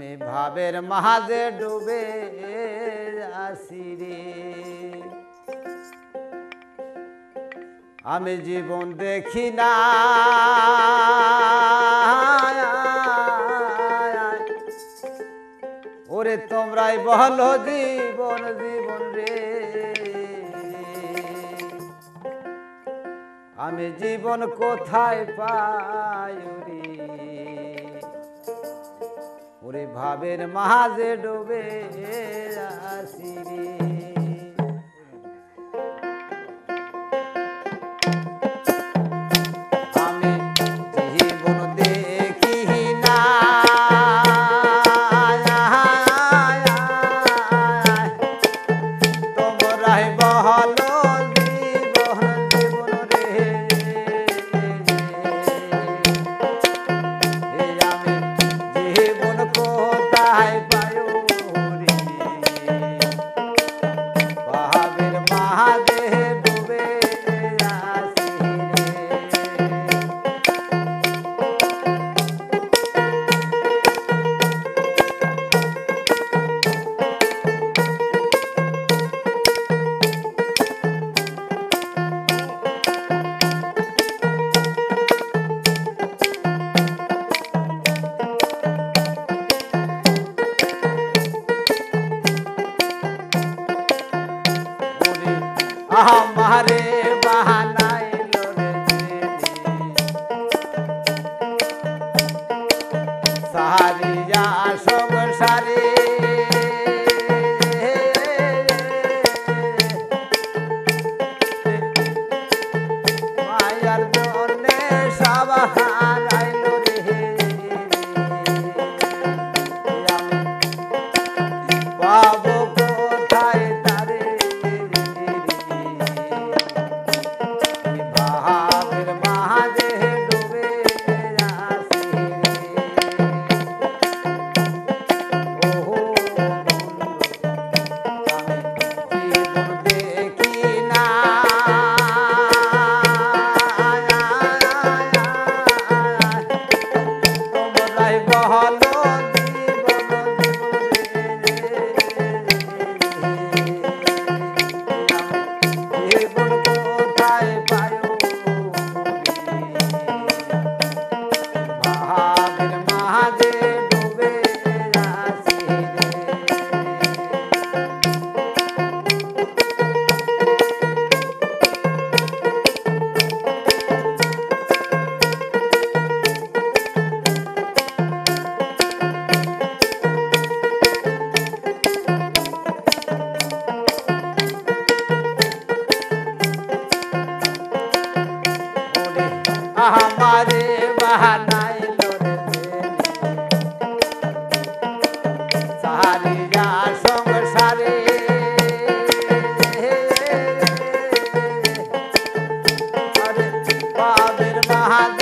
ভাবের মাঝে ডুবে আসি রে। আমি জীবন দেখি না। ওরে তোমরাই বলো জীবন জীবন রে। আমি জীবন কোথায় পাই রে? ওরে ভাবের মাঝে ডুবে আসি রে Mahadev.